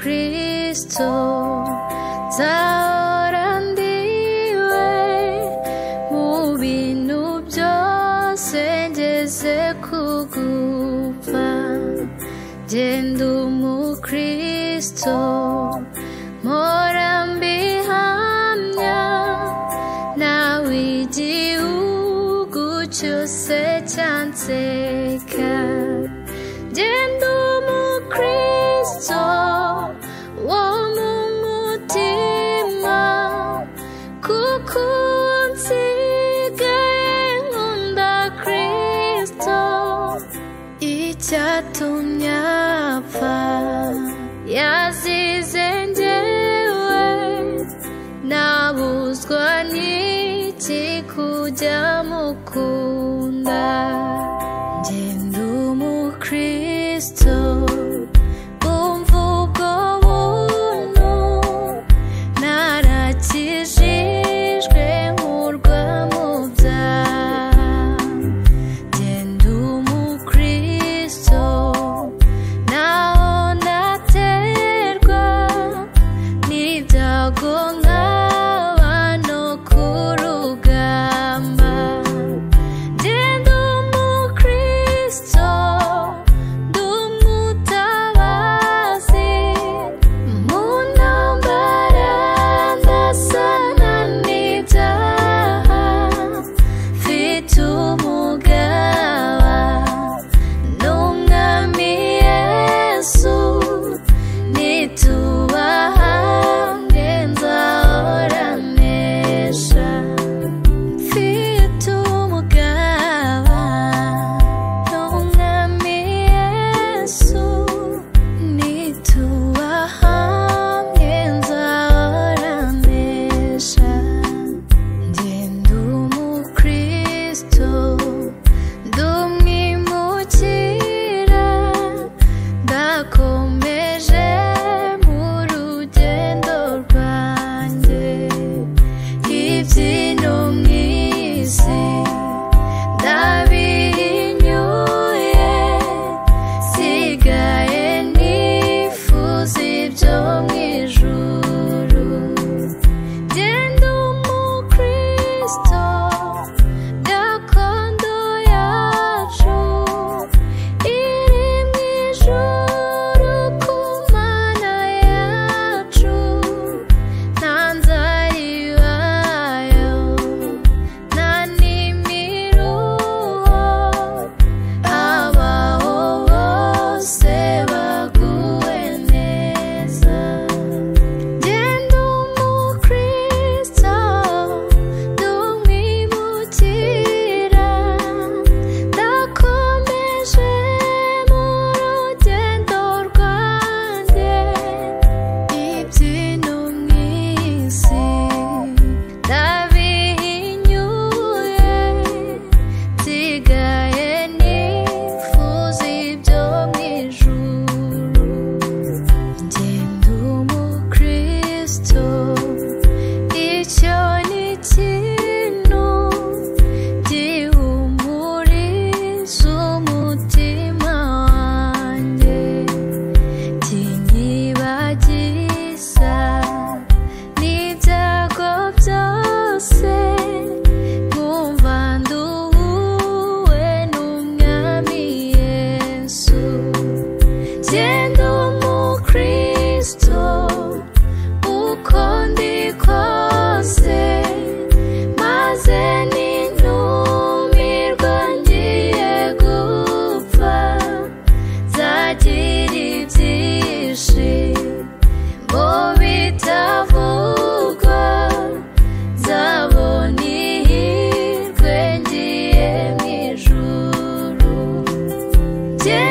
그리스도 자원한 뒤에 몸이 높여 세제세 쿠구파 젠두무 그리스도 crystal too 街。